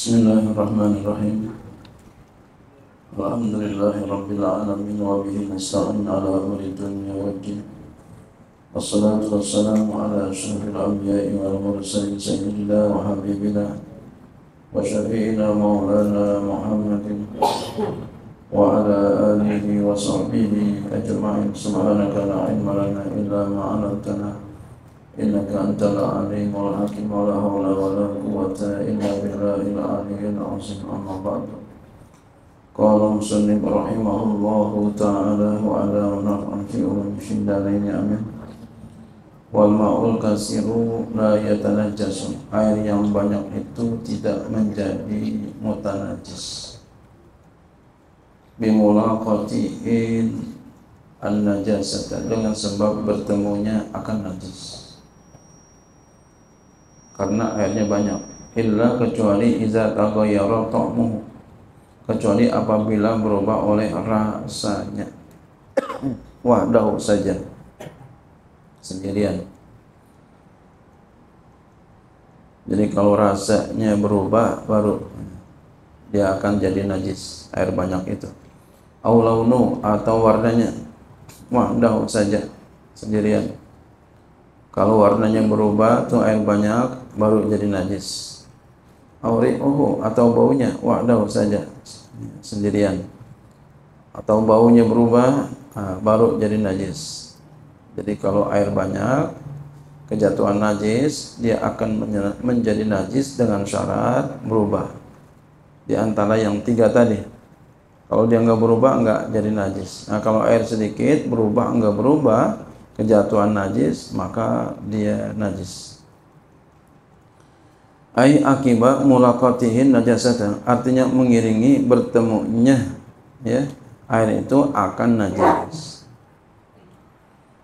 بسم الله الرحمن الرحيم الحمد لله رب العالمين وبه نستعين على أمر الدنيا والدين والصلاة والسلام على أشرف الأنبياء والمرسلين سيدنا وحبيبنا وشفيعنا مولانا محمد وعلى آله وصحبه أجمعين سبحانك لا علم لنا إلا ما علمتنا إنك أنت العليم الحكيم ولا حول ولا قوة إلا بالله العلي العظيم أما بعد قال مسلم رحمه الله تعالى وعلى ونفع في علوم الدارين آمين والماء الكثير لا يتنجس air yang banyak itu tidak menjadi mutanajis bimulaqatiin an-najasata dengan sebab bertemunya akan najis karena airnya banyak. Illa kecuali iza taghayyara ta'muhu. Kecuali apabila berubah oleh rasanya. Wahdahu saja. Sendirian. Jadi kalau rasanya berubah baru dia akan jadi najis. Air banyak itu. Aulaunu atau warnanya. Wahdahu saja. Sendirian kalau warnanya berubah tuh air banyak baru jadi najis. Auri'uhu atau baunya wahdahu saja sendirian. Atau baunya berubah nah, baru jadi najis. Jadi kalau air banyak kejatuhan najis dia akan menjadi najis dengan syarat berubah. Di antara yang tiga tadi. Kalau dia nggak berubah nggak jadi najis. Nah kalau air sedikit berubah nggak berubah kejatuhan najis maka dia najis. Ai akibat mulaqatihin najasatan. Artinya mengiringi bertemunya ya. Air itu akan najis.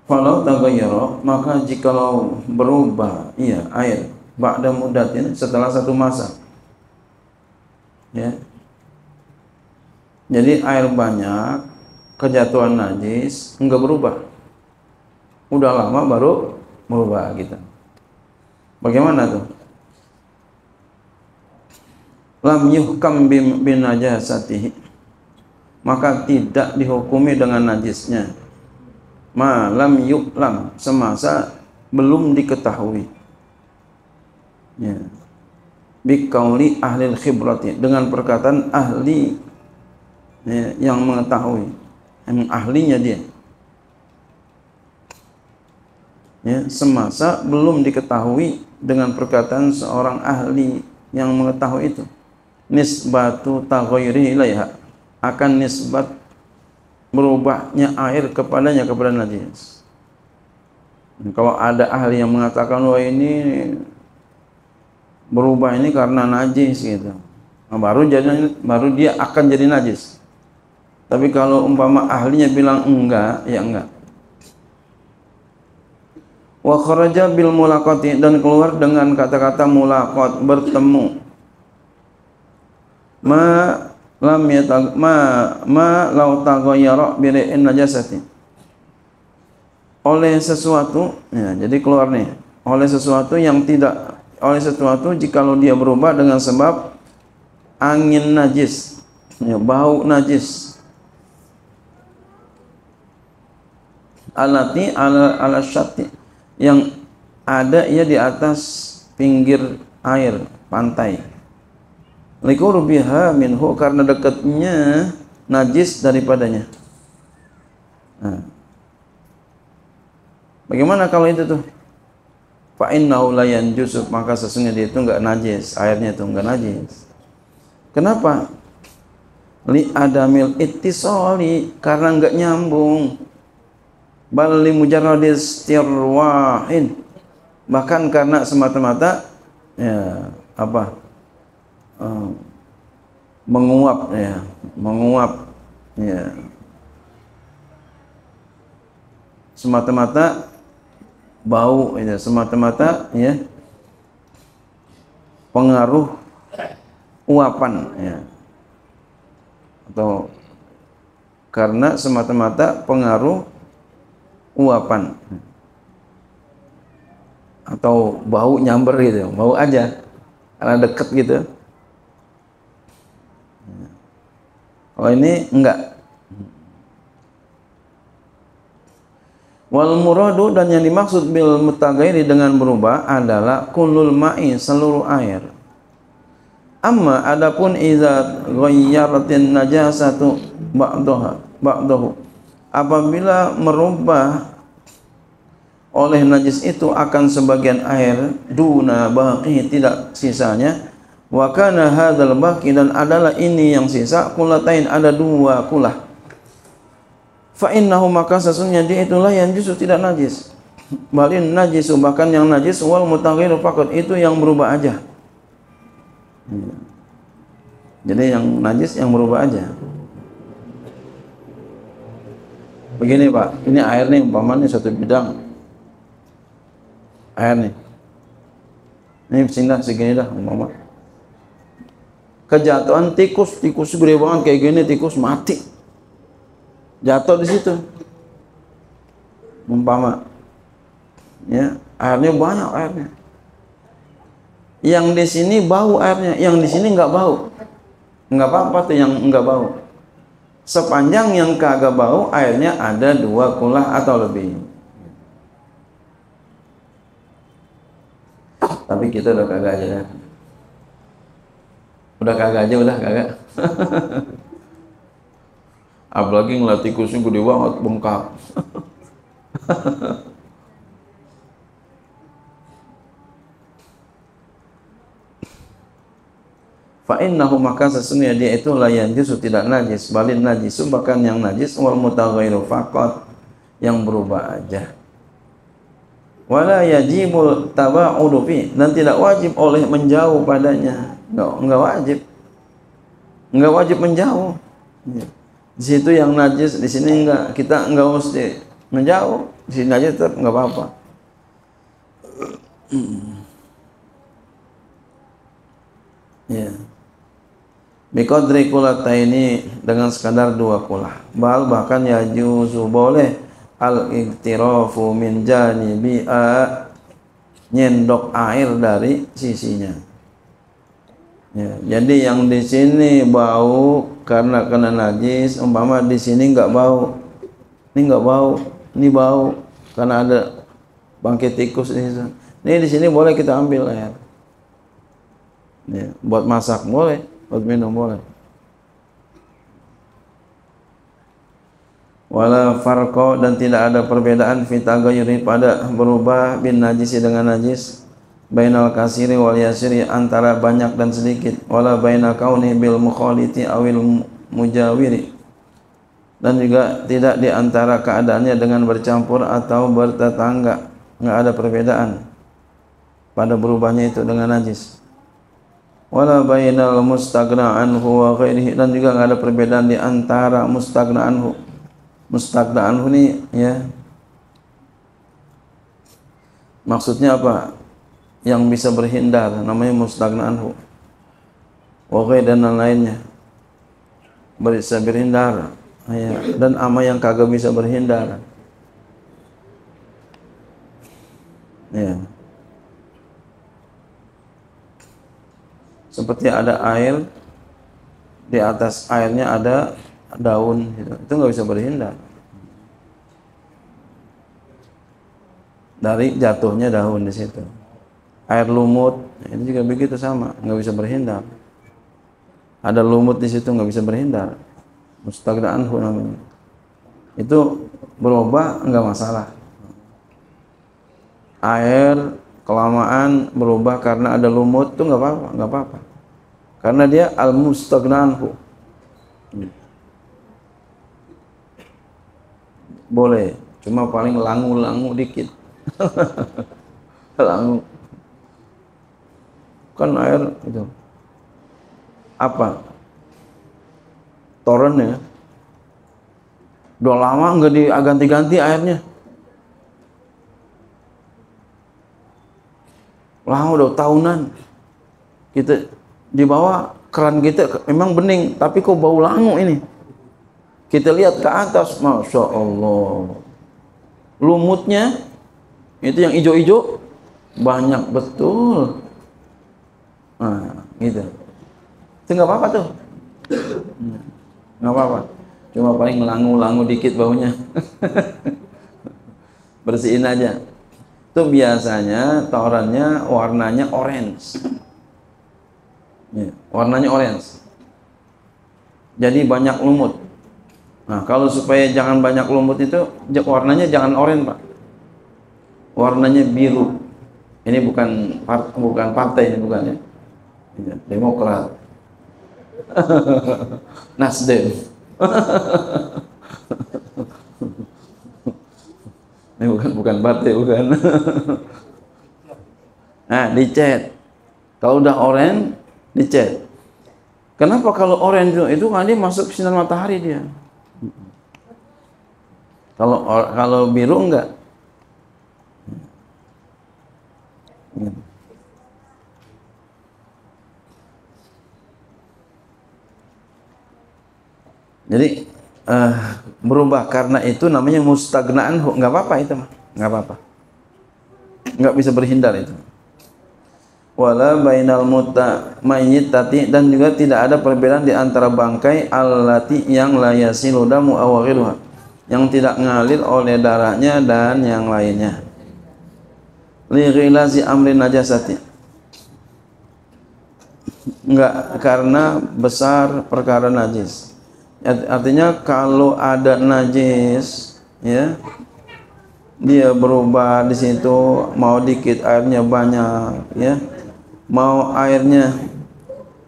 Kalau tagayyara maka jikalau berubah iya air ba'da mudatin setelah satu masa. Ya. Jadi air banyak kejatuhan najis enggak berubah udah lama baru berubah gitu. Bagaimana tuh? Lam yuhkam bin najasatihi maka tidak dihukumi dengan najisnya. Ma lam yuklam semasa belum diketahui. Ya. Bikauli ahli khibrati dengan perkataan ahli ya, yang mengetahui, yang ahlinya dia ya, semasa belum diketahui dengan perkataan seorang ahli yang mengetahui itu. Nisbatu taghayyuri ilaiha. Akan nisbat berubahnya air kepadanya kepada najis kalau ada ahli yang mengatakan wah ini berubah ini karena najis gitu. Nah, baru jadi baru dia akan jadi najis. Tapi kalau umpama ahlinya bilang enggak ya enggak wa kharaja bil mulaqati dan keluar dengan kata-kata mulaqat bertemu. Ma lam yatag ma ma law taghayyara bi najasati oleh sesuatu ya jadi keluar nih. Oleh sesuatu yang tidak oleh sesuatu jikalau dia berubah dengan sebab angin najis. Ya, bau najis. Alati ala ala syati yang ada ia di atas pinggir air pantai. Likurbiha minhu karena dekatnya najis daripadanya. Nah. Bagaimana kalau itu tuh? Fa innahu la maka sesungguhnya dia itu enggak najis, airnya itu enggak najis. Kenapa? Li adamil ittisali karena enggak nyambung bal li tirwahin bahkan karena semata-mata ya apa uh, menguap ya menguap ya. Semata-mata bau ya semata-mata ya pengaruh uapan ya. Atau karena semata-mata pengaruh uapan atau bau nyamber gitu bau aja karena deket gitu Oh ini enggak. Wal muradu dan yang dimaksud bil mutaghairi dengan berubah adalah kulul ma'i seluruh air. Amma adapun iza ghayyaratin najasatu ba'daha ba'dahu apabila merubah oleh najis itu akan sebagian air duna baqi tidak sisanya. Wa kana hadzal dan adalah ini yang sisa kulatain ada dua kulah fa innahu maka sesungguhnya dia itulah yang justru tidak najis. Balin najis bahkan yang najis wal mutaghir faqat itu yang berubah aja. Jadi yang najis yang berubah aja begini pak. Ini air nih umpamanya satu bidang. Air nih. Ini sini dah segini dah umpama. Kejatuhan tikus tikus gede banget kayak gini tikus mati. Jatuh di situ. Umpama. Ya airnya banyak airnya. Yang di sini bau airnya yang di sini nggak bau. Nggak apa-apa tuh yang nggak bau sepanjang yang kagak bau airnya ada dua kulah atau lebih. Tapi kita udah kagak aja ya. udah kagak aja udah kagak. Apalagi ngelatih tikusnya gede banget bengkak fa innahu maka sesungguhnya dia itu la yanjisu tidak najis balin najisu bahkan yang najis wal mutaghayyiru faqat yang berubah aja. Wala yajibul tabaudu fi dan tidak wajib oleh menjauh padanya. Enggak enggak wajib. Enggak wajib menjauh. Di situ yang najis di sini enggak kita enggak mesti menjauh. Di sini aja tetap enggak apa-apa ya. Biqadri kulataini dengan sekadar dua kulah. Bal bahkan ya juzu boleh. Al iktirafu min janibi a nyendok air dari sisinya. Ya, jadi yang di sini bau karena kena najis umpama di sini enggak bau. Ini enggak bau ini bau karena ada bangkit tikus di sini ini di sini boleh kita ambil air ya, buat masak boleh buat minum boleh. Wala farqa dan tidak ada perbedaan fi tagayyuri pada berubah bin najisi dengan najis. Bainal kasiri wal yasiri antara banyak dan sedikit. Wala bainal kauni bil mukhaliti awil mujawiri. Dan juga tidak di antara keadaannya dengan bercampur atau bertetangga. Enggak ada perbedaan pada berubahnya itu dengan najis wala bainal mustagna anhu wa ghairihi. Dan juga enggak ada perbedaan di antara mustagna anhu. Mustagna anhu ini ya. Maksudnya apa? Yang bisa berhindar namanya mustagna anhu. Wa dan lainnya. Bisa berhindar ya. Dan ama yang kagak bisa berhindar. Ya seperti ada air di atas airnya ada daun gitu. itu nggak bisa berhindar. Dari jatuhnya daun di situ. Air lumut itu juga begitu sama nggak bisa berhindar. Ada lumut di situ nggak bisa berhindar. Mustagna anhu namanya. Itu berubah nggak masalah. Air kelamaan berubah karena ada lumut itu nggak apa-apa nggak apa-apa karena dia al mustagna anhu boleh cuma paling langu-langu dikit. Langu. Kan air itu. Apa? Torennya udah lama nggak diganti-ganti airnya. Lama udah tahunan. Kita di bawah keran kita memang bening tapi kok bau langu ini? Kita lihat ke atas, masya Allah, lumutnya itu yang hijau-hijau? Banyak betul. Nah, gitu. Itu nggak apa-apa tuh. nggak apa-apa. Cuma paling langu-langu dikit baunya. Bersihin aja. Itu biasanya torannya warnanya orange ya, warnanya orange. Jadi banyak lumut. Nah kalau supaya jangan banyak lumut itu warnanya jangan orange pak. Warnanya biru. Ini bukan part, bukan partai ini bukan ya, ya Demokrat. Nasdem. Ini bukan bukan partai bukan. Nah dicat. Kalau udah orange dicat kenapa kalau orange itu kan dia masuk sinar matahari dia. Kalau kalau biru enggak. Jadi uh, berubah karena itu namanya mustagnaan nggak apa-apa itu mah nggak apa-apa. Nggak bisa berhindar itu wala bainal muta tati dan juga tidak ada perbedaan di antara bangkai allati yang la yasilu damu yang tidak ngalir oleh darahnya dan yang lainnya. Li ghilazi amri najasati. Enggak karena besar perkara najis. Artinya kalau ada najis ya dia berubah di situ mau dikit airnya banyak ya mau airnya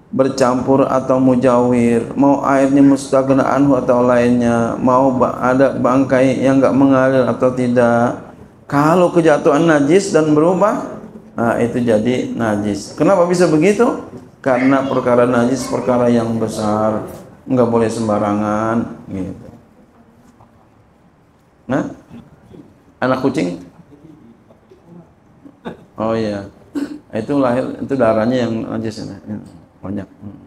bercampur atau mujawir mau airnya mustagna anhu atau lainnya mau ada bangkai yang enggak mengalir atau tidak. Kalau kejatuhan najis dan berubah nah itu jadi najis. Kenapa bisa begitu? Karena perkara najis perkara yang besar. Nggak boleh sembarangan gitu. Nah anak kucing? Oh iya itu lahir itu darahnya yang najis ya. banyak hmm.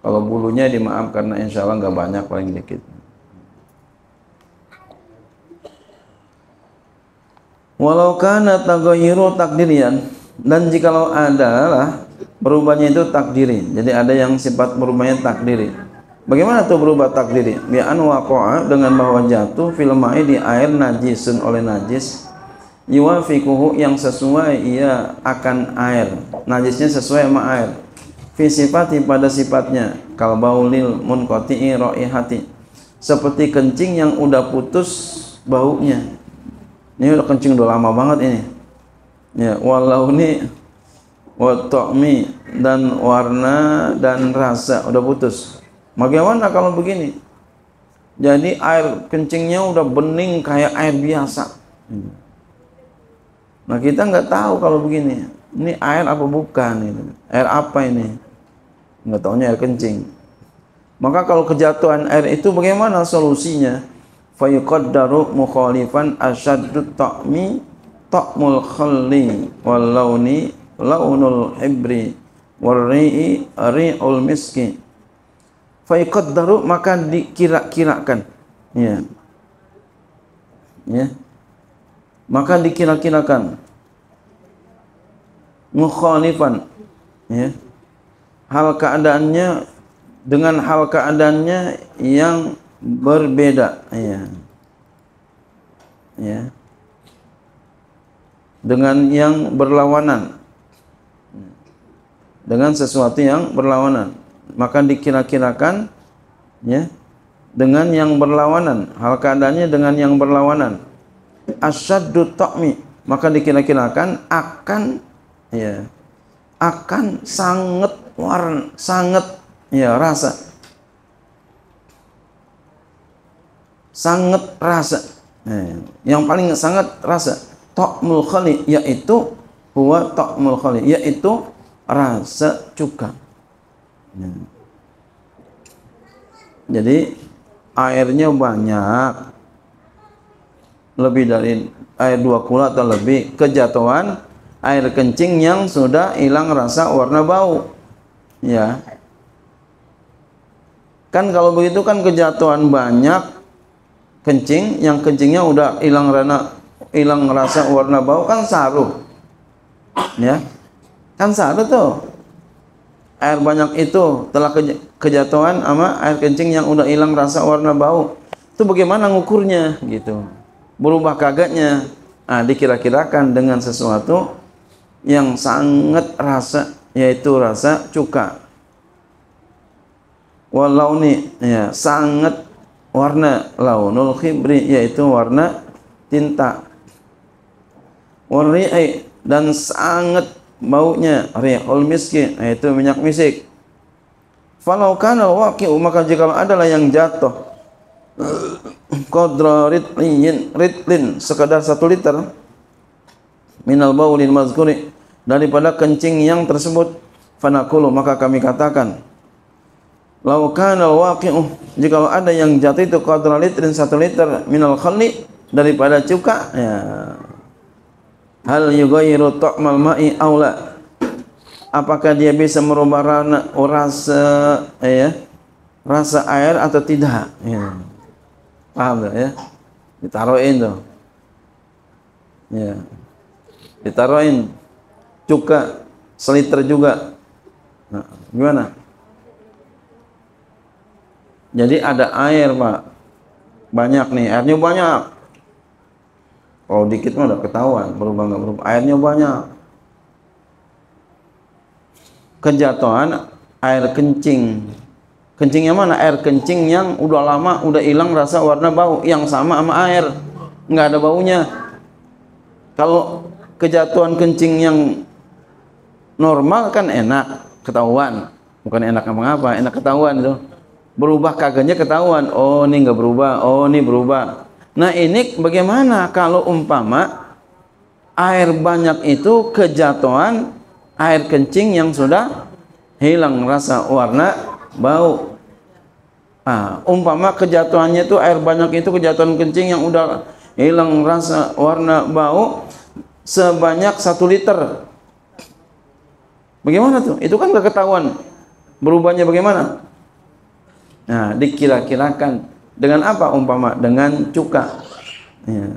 kalau bulunya dimaaf karena insya Allah nggak banyak paling dikit walau kana tagayyuru takdirian dan jikalau adalah berubahnya itu takdiri. Jadi ada yang sifat berubahnya takdiri. Bagaimana tuh berubah takdiri? Bi an waqa'a dengan bahwa jatuh fil ma'i di air najisun oleh najis yuwafiquhu yang sesuai ia akan air. Najisnya sesuai sama air. Fi sifati pada sifatnya kal baulil munqati'i raihati. Seperti kencing yang udah putus baunya. Ini udah kencing udah lama banget ini. Ya, walau ini wa ta'mi dan warna dan rasa udah putus. Bagaimana kalau begini? Jadi air kencingnya udah bening kayak air biasa. Nah kita nggak tahu kalau begini. Ini air apa bukan ini? Air apa ini? Nggak tahunya air kencing. Maka kalau kejatuhan air itu bagaimana solusinya? Fayuqaddaru mukhalifan asyaddu ta'mi ta'mul khalli wal launi launul ibri warri'i ri'ul miski fa yaqaddaru maka dikira-kirakan ya ya maka dikira-kirakan. Mukhalifan. Ya. Hal keadaannya dengan hal keadaannya yang berbeda. Ya. Ya. Dengan yang berlawanan. Dengan sesuatu yang berlawanan. Maka dikira-kirakan ya dengan yang berlawanan. Hal keadaannya dengan yang berlawanan asyaddu ta'mi maka dikira-kirakan akan ya akan sangat warna sangat ya rasa sangat rasa ya, yang paling sangat rasa ta'mul khali yaitu huwa ta'mul khali yaitu rasa cuka. Ya. Jadi airnya banyak, lebih dari air dua kula atau lebih kejatuhan air kencing yang sudah hilang rasa warna bau. Ya. Kan kalau begitu kan kejatuhan banyak kencing yang kencingnya udah hilang rana hilang rasa warna bau kan saru. Ya kan satu tuh air banyak itu telah kejatuhan sama air kencing yang udah hilang rasa warna bau itu bagaimana ngukurnya gitu berubah kagetnya. Nah, dikira-kirakan dengan sesuatu yang sangat rasa yaitu rasa cuka. Walau ni ya sangat warna launul khibri yaitu warna tinta. Warri'i dan sangat baunya rihul miski yaitu minyak misik. Falau kana waqi'u maka jika adalah yang jatuh qadra ritlin ritlin sekadar satu liter minal baulin mazkuri. Daripada kencing yang tersebut fanaqulu maka kami katakan lau kana waqi'u jika ada yang jatuh itu qadra litrin satu liter minal khalli daripada cuka ya. Hal yughayyiru ta'mal ma'i aula apakah dia bisa merubah rasa ya rasa air atau tidak ya paham tak ya? Ditaruhin tuh ya. Ditaruhin. Cuka seliter juga. Nah, gimana? Jadi ada air pak. Banyak nih airnya banyak. Kalau dikit mah udah ketahuan berubah nggak berubah. Airnya banyak. Kejatuhan air kencing kencingnya mana? Air kencing yang udah lama udah hilang rasa warna bau yang sama sama air. Nggak ada baunya. Kalau kejatuhan kencing yang normal kan enak ketahuan. Bukan enak apa apa enak ketahuan itu. Berubah kagaknya ketahuan. Oh ini nggak berubah. Oh ini berubah. Nah ini bagaimana kalau umpama air banyak itu kejatuhan air kencing yang sudah hilang rasa warna bau ah, umpama kejatuhannya itu air banyak itu kejatuhan kencing yang udah hilang rasa warna bau sebanyak satu liter Bagaimana tuh? Itu kan gak ketahuan. Berubahnya bagaimana? Nah, dikira-kirakan dengan apa umpama? Dengan cuka. Ya.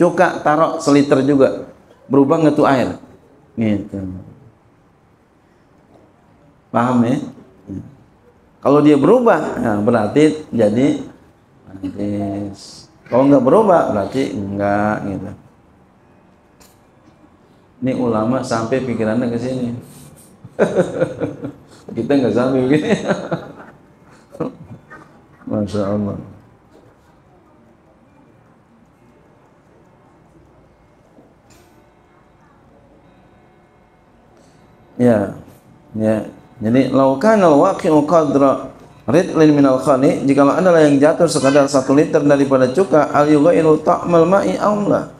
Cuka taruh seliter juga. Berubah nggak tuh air? Gitu. Paham ya? Kalau dia berubah, ya berarti jadi najis. Kalau nggak berubah, berarti enggak gitu. Ini ulama sampai pikirannya ke sini. Kita nggak sampai begini. Masya Allah. Ya ya jadi laukan al-waqi'u qadra ridlin minal khani jika adalah yang jatuh sekadar satu liter daripada cuka al yughairu ta'mal ma'i aula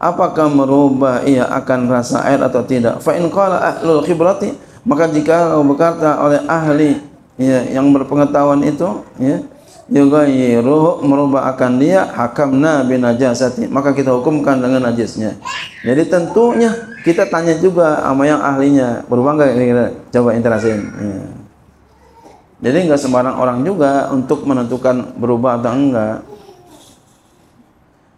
apakah merubah ia akan rasa air atau tidak? Fa in qala ahlul khibrati maka jika berkata oleh ahli ya yang berpengetahuan itu ya yughayyiru merubah akan dia hakamna binajasati maka kita hukumkan dengan najisnya. Jadi tentunya kita tanya juga sama yang ahlinya berubah enggak kira-kira coba interasin ya. jadi enggak sembarang orang juga untuk menentukan berubah atau enggak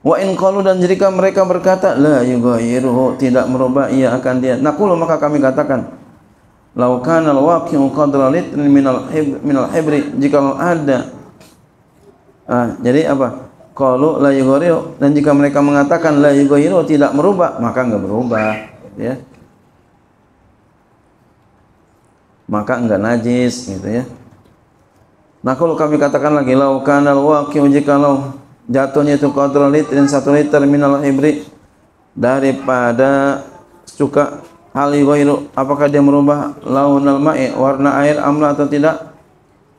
Wa in qalu dan jika mereka berkata la yughayyiruhu tidak merubah ia akan dia. Naqulu maka kami katakan lau kana al-waqi'u qadra litrin hib minal hibri jika ada ah, jadi apa? Qalu la yughayyiru dan jika mereka mengatakan la yughayyiru tidak merubah maka enggak berubah ya. Maka enggak najis gitu ya. Nah kalau kami katakan lagi lau kana al-waqi'u jika lau jatuhnya itu qadra litrin satu liter minal ibri daripada cuka hal ghairu apakah dia merubah launal ma'i warna air amla atau tidak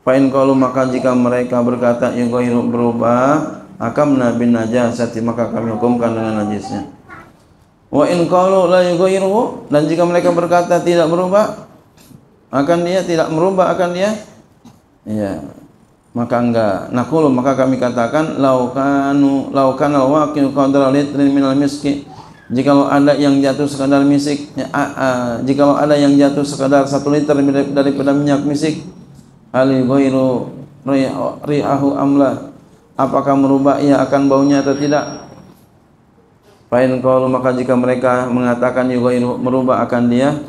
Fa'in kalau maka jika mereka berkata yughairu berubah akamna bin najasati maka kami hukumkan dengan najisnya wa in qalu la yughairu dan jika mereka berkata tidak berubah akan dia tidak merubah akan dia ya maka enggak. Nakulu maka kami katakan laukanu laukana waqi'u qadra litrin minal miski. Jikalau ada yang jatuh sekadar misik ya, jikalau ada yang jatuh sekadar satu liter daripada minyak misik ali ghairu rihahu amla apakah merubah ia akan baunya atau tidak Fa'in kalau maka jika mereka mengatakan ghairu merubah akan dia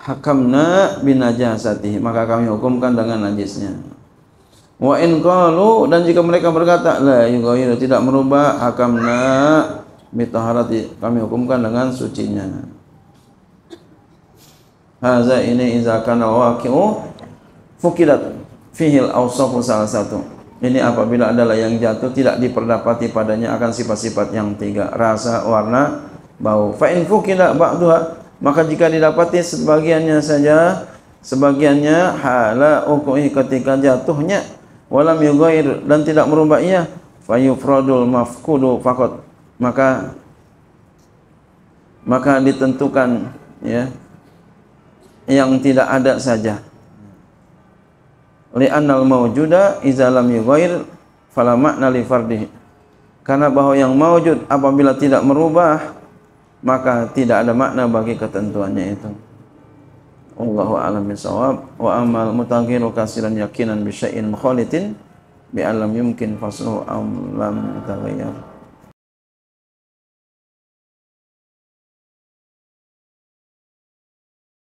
hakamna binajasatihi maka kami hukumkan dengan najisnya. Wa qalu dan jika mereka berkata la yughayyiru tidak merubah hakamna bitaharati kami hukumkan dengan sucinya. Haza ini idza kana fukidat fihi al-awsafu salah satu ini apabila adalah yang jatuh tidak diperdapati padanya akan sifat-sifat yang tiga. Rasa warna bau. Fa in fukida ba'daha maka jika didapati sebagiannya saja sebagiannya hala ukui ketika jatuhnya walam yugair dan tidak merubah ia fayufradul mafkudu fakot. Maka maka ditentukan ya yang tidak ada saja li'annal mawjuda iza lam yughair fala makna li fardihi. Karena bahwa yang mawjud apabila tidak merubah maka tidak ada makna bagi ketentuannya itu. Allahu a'lam bisawab wa amal mutaghiru kasiran yakinan bi syai'in mukhalitin bi alam yumkin fasluhu am lam